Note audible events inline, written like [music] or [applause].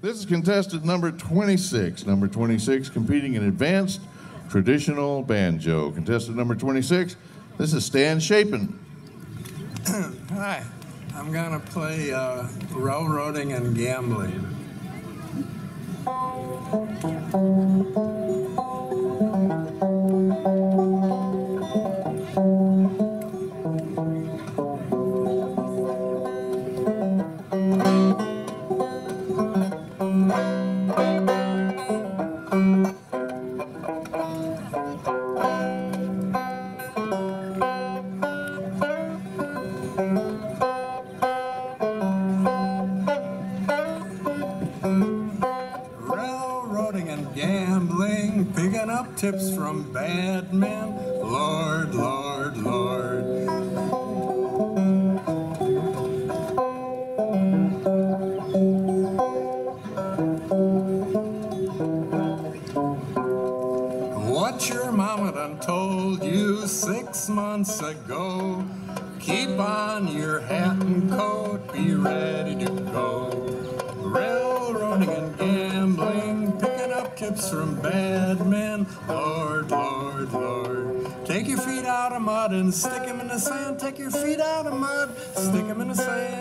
This is contestant number 26. Number 26 competing in advanced traditional banjo. Contestant number 26, this is Stan Shapin. [clears throat] Hi, I'm gonna play uh, railroading and gambling. And gambling, picking up tips from bad men. Lord, Lord, Lord. What your mama done told you six months ago. Keep on your hat and coat, be ready to go. From bad men. Lord, Lord, Lord. Take your feet out of mud and stick 'em in the sand. Take your feet out of mud, stick 'em in the sand.